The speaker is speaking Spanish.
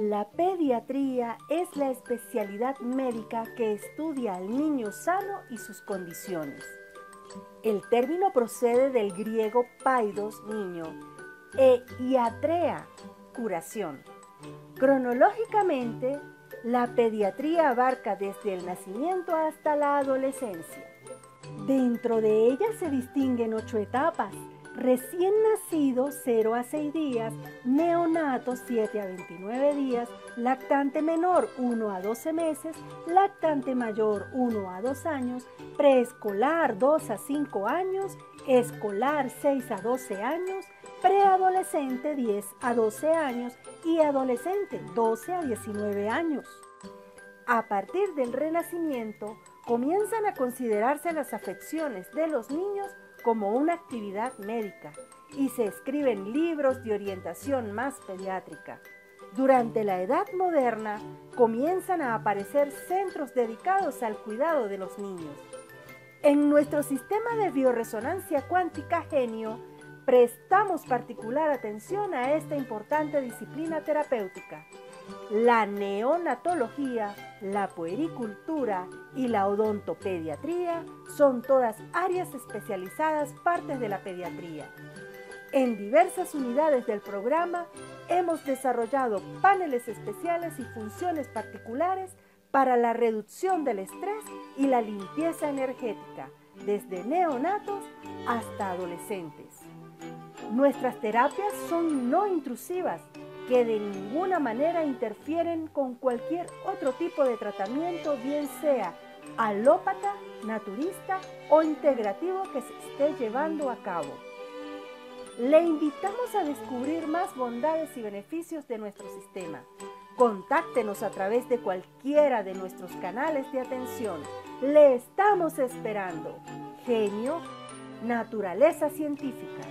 La pediatría es la especialidad médica que estudia al niño sano y sus condiciones. El término procede del griego paidos, niño, e iatrea, curación. Cronológicamente, la pediatría abarca desde el nacimiento hasta la adolescencia. Dentro de ella se distinguen ocho etapas. Recién nacido 0 a 6 días, neonato 7 a 29 días, lactante menor 1 a 12 meses, lactante mayor 1 a 2 años, preescolar 2 a 5 años, escolar 6 a 12 años, preadolescente 10 a 12 años y adolescente 12 a 19 años. A partir del renacimiento, comienzan a considerarse las afecciones de los niños como una actividad médica y se escriben libros de orientación más pediátrica. Durante la Edad Moderna comienzan a aparecer centros dedicados al cuidado de los niños. En nuestro sistema de bioresonancia cuántica genio, prestamos particular atención a esta importante disciplina terapéutica. La neonatología, la puericultura y la odontopediatría son todas áreas especializadas partes de la pediatría. En diversas unidades del programa hemos desarrollado paneles especiales y funciones particulares para la reducción del estrés y la limpieza energética, desde neonatos hasta adolescentes. Nuestras terapias son no intrusivas, que de ninguna manera interfieren con cualquier otro tipo de tratamiento, bien sea alópata, naturista o integrativo que se esté llevando a cabo. Le invitamos a descubrir más bondades y beneficios de nuestro sistema. Contáctenos a través de cualquiera de nuestros canales de atención. Le estamos esperando. Genio, Naturaleza Científica.